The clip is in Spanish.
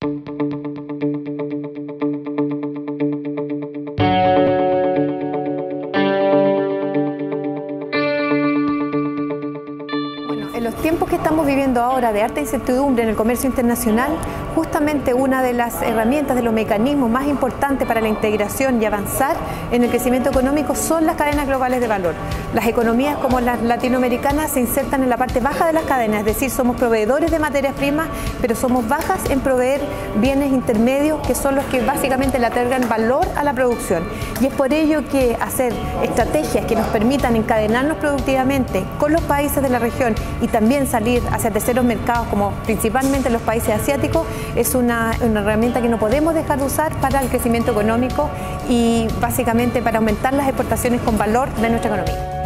thank you En los tiempos que estamos viviendo ahora de alta incertidumbre en el comercio internacional, justamente una de las herramientas, de los mecanismos más importantes para la integración y avanzar en el crecimiento económico son las cadenas globales de valor. Las economías como las latinoamericanas se insertan en la parte baja de las cadenas, es decir, somos proveedores de materias primas, pero somos bajas en proveer bienes intermedios que son los que básicamente le otorgan valor a la producción. Y es por ello que hacer estrategias que nos permitan encadenarnos productivamente con los países de la región también salir hacia terceros mercados, como principalmente los países asiáticos, es una herramienta que no podemos dejar de usar para el crecimiento económico y básicamente para aumentar las exportaciones con valor de nuestra economía.